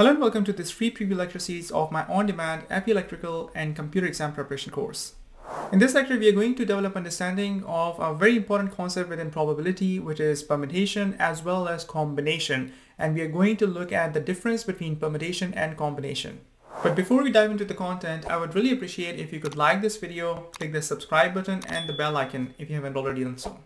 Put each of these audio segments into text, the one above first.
Hello and welcome to this free preview lecture series of my on-demand FE Electrical and Computer Exam Preparation course. In this lecture, we are going to develop understanding of a very important concept within probability, which is permutation as well as combination. And we are going to look at the difference between permutation and combination. But before we dive into the content, I would really appreciate if you could like this video, click the subscribe button and the bell icon if you haven't already done so.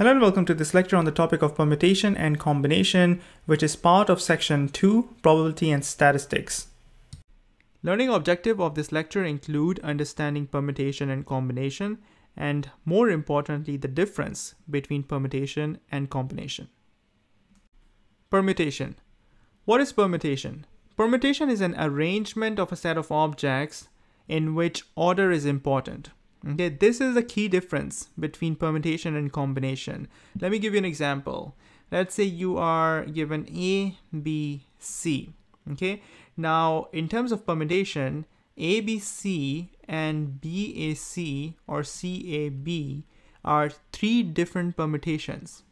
Hello and welcome to this lecture on the topic of permutation and combination, which is part of section 2, probability and statistics. Learning objective of this lecture include understanding permutation and combination, and more importantly, the difference between permutation and combination. Permutation. What is permutation? Permutation is an arrangement of a set of objects in which order is important. Mm-hmm. Okay, this is a key difference between permutation and combination. Let me give you an example. Let's say you are given A, B, C. Okay, now in terms of permutation, ABC and BAC or CAB are three different permutations.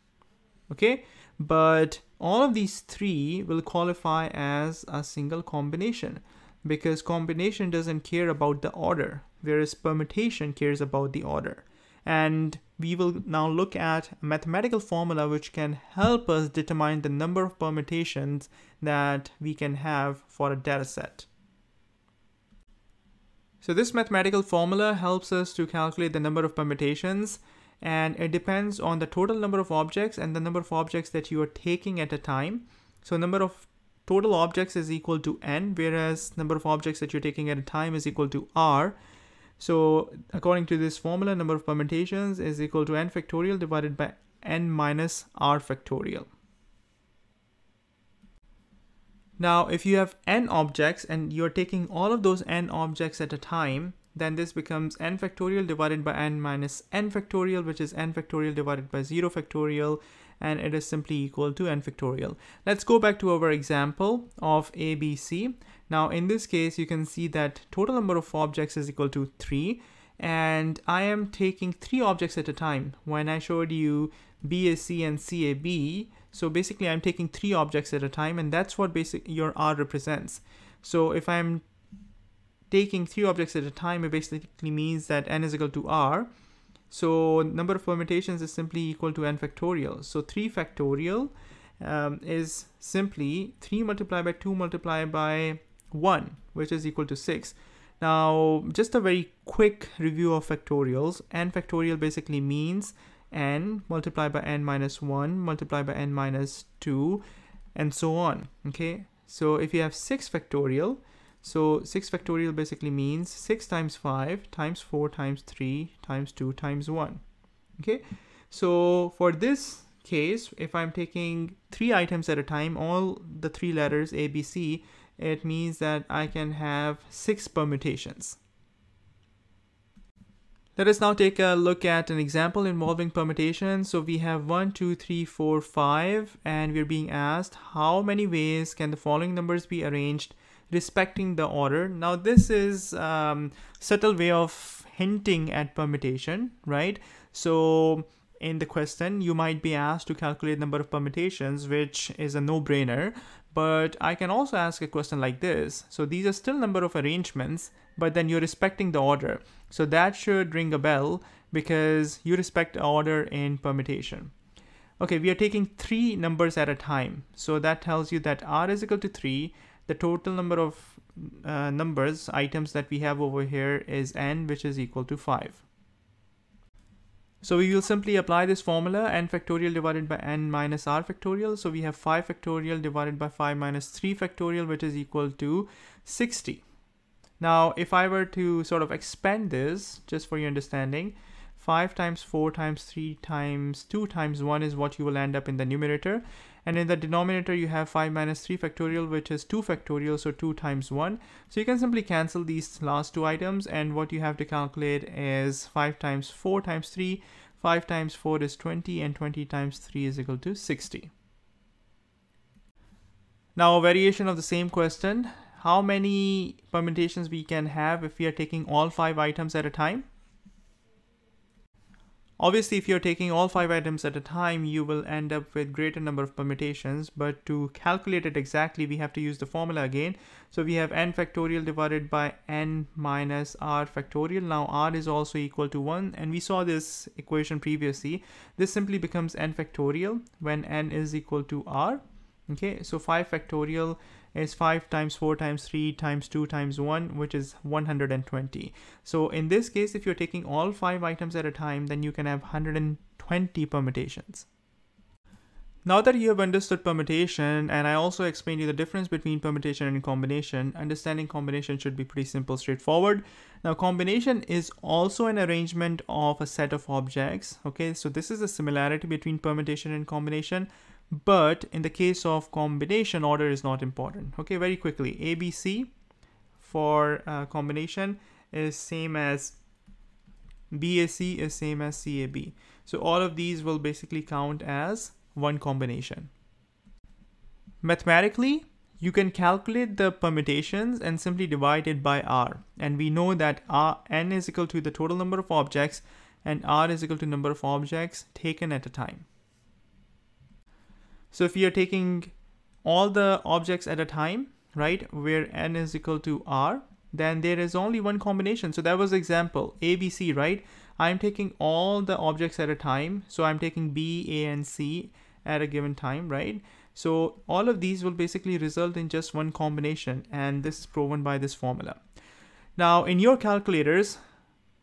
Okay, but all of these three will qualify as a single combination because combination doesn't care about the order whereas permutation cares about the order. And we will now look at a mathematical formula which can help us determine the number of permutations that we can have for a data set. So this mathematical formula helps us to calculate the number of permutations and it depends on the total number of objects and the number of objects that you are taking at a time. So number of total objects is equal to n whereas number of objects that you're taking at a time is equal to r so according to this formula, number of permutations is equal to n factorial divided by n minus r factorial. Now, if you have n objects and you're taking all of those n objects at a time, then this becomes n factorial divided by n minus n factorial, which is n factorial divided by 0 factorial, and it is simply equal to n factorial. Let's go back to our example of ABC. Now in this case, you can see that total number of objects is equal to 3 and I am taking three objects at a time. When I showed you BAC and CAB, so basically I'm taking three objects at a time and that's what basic your R represents. So if I'm taking three objects at a time, it basically means that n is equal to R. So number of permutations is simply equal to n factorial. So 3 factorial um, is simply 3 multiplied by 2 multiplied by 1, which is equal to 6. Now, just a very quick review of factorials. n factorial basically means n multiplied by n minus 1 multiplied by n minus 2 and so on. Okay, so if you have 6 factorial, so 6 factorial basically means 6 times 5 times 4 times 3 times 2 times 1. Okay, so for this case, if I'm taking three items at a time, all the three letters A, B, C, it means that I can have six permutations. Let us now take a look at an example involving permutation. So we have one, two, three, four, five, and we're being asked how many ways can the following numbers be arranged respecting the order. Now this is um, subtle way of hinting at permutation, right? So in the question, you might be asked to calculate number of permutations, which is a no-brainer. But I can also ask a question like this. So these are still number of arrangements, but then you're respecting the order. So that should ring a bell because you respect order in permutation. Okay, we are taking three numbers at a time. So that tells you that r is equal to 3. The total number of uh, numbers, items that we have over here is n, which is equal to 5. So we will simply apply this formula n factorial divided by n minus r factorial. So we have 5 factorial divided by 5 minus 3 factorial, which is equal to 60. Now, if I were to sort of expand this, just for your understanding, 5 times 4 times 3 times 2 times 1 is what you will end up in the numerator. And in the denominator, you have 5 minus 3 factorial, which is 2 factorial, so 2 times 1. So you can simply cancel these last two items, and what you have to calculate is 5 times 4 times 3. 5 times 4 is 20, and 20 times 3 is equal to 60. Now, a variation of the same question, how many permutations we can have if we are taking all five items at a time? Obviously, if you're taking all five items at a time, you will end up with greater number of permutations, but to calculate it exactly, we have to use the formula again. So we have n factorial divided by n minus r factorial. Now r is also equal to 1, and we saw this equation previously. This simply becomes n factorial when n is equal to r. Okay, so 5 factorial is 5 times 4 times 3 times 2 times 1 which is 120 so in this case if you're taking all five items at a time then you can have 120 permutations now that you have understood permutation and I also explained you the difference between permutation and combination, understanding combination should be pretty simple, straightforward. Now combination is also an arrangement of a set of objects. Okay, so this is a similarity between permutation and combination but in the case of combination order is not important. Okay very quickly. Abc for uh, combination is same as bac is same as cab so all of these will basically count as one combination. Mathematically you can calculate the permutations and simply divide it by r. And we know that r n is equal to the total number of objects and r is equal to number of objects taken at a time so if you're taking all the objects at a time, right, where n is equal to r, then there is only one combination. So that was example, ABC, right? I'm taking all the objects at a time. So I'm taking B, A, and C at a given time, right? So all of these will basically result in just one combination. And this is proven by this formula. Now in your calculators,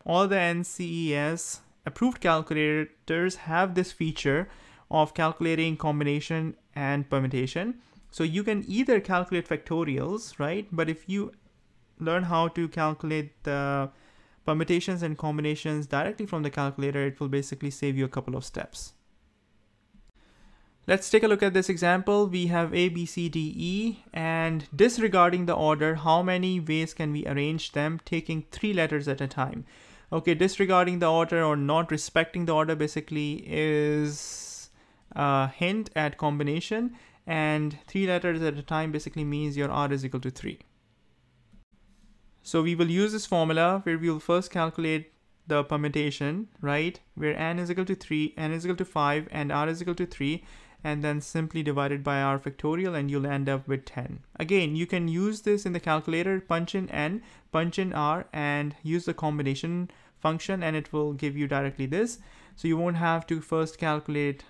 all the NCEES approved calculators have this feature of calculating combination and permutation. So you can either calculate factorials, right? But if you learn how to calculate the permutations and combinations directly from the calculator, it will basically save you a couple of steps. Let's take a look at this example. We have A, B, C, D, E, and disregarding the order, how many ways can we arrange them, taking three letters at a time? Okay, disregarding the order or not respecting the order basically is uh, hint at combination and three letters at a time basically means your R is equal to 3. So we will use this formula where we will first calculate the permutation, right? Where n is equal to 3, n is equal to 5, and r is equal to 3, and then simply divide it by r factorial, and you'll end up with 10. Again, you can use this in the calculator, punch in n, punch in r, and use the combination function, and it will give you directly this. So you won't have to first calculate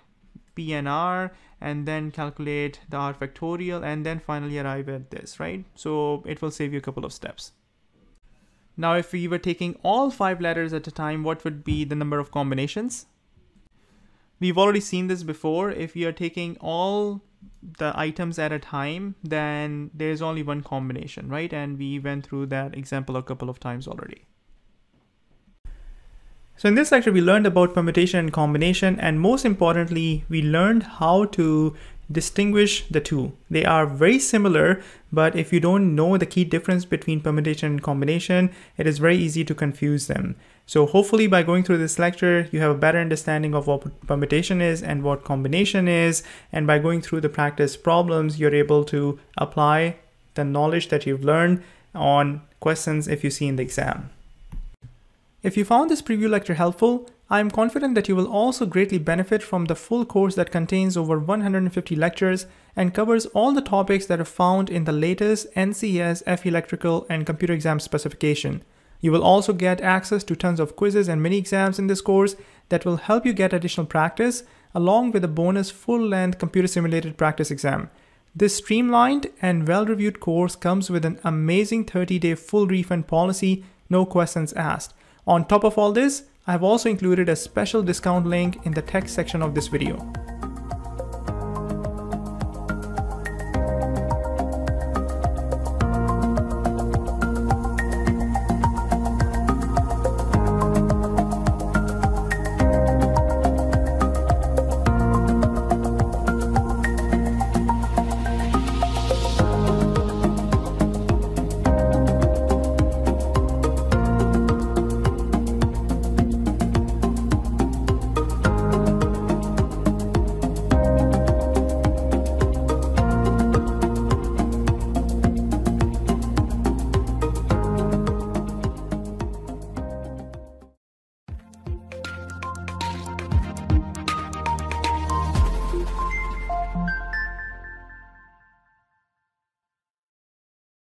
PNR and then calculate the R factorial and then finally arrive at this, right? So it will save you a couple of steps. Now, if we were taking all five letters at a time, what would be the number of combinations? We've already seen this before. If you are taking all the items at a time, then there's only one combination, right? And we went through that example a couple of times already. So in this lecture, we learned about permutation and combination, and most importantly, we learned how to distinguish the two. They are very similar, but if you don't know the key difference between permutation and combination, it is very easy to confuse them. So hopefully by going through this lecture, you have a better understanding of what permutation is and what combination is. And by going through the practice problems, you're able to apply the knowledge that you've learned on questions if you see in the exam. If you found this preview lecture helpful, I am confident that you will also greatly benefit from the full course that contains over 150 lectures and covers all the topics that are found in the latest NCEES FE Electrical and Computer Exam specification. You will also get access to tons of quizzes and mini exams in this course that will help you get additional practice, along with a bonus full-length computer simulated practice exam. This streamlined and well-reviewed course comes with an amazing 30-day full refund policy, no questions asked. On top of all this, I've also included a special discount link in the text section of this video.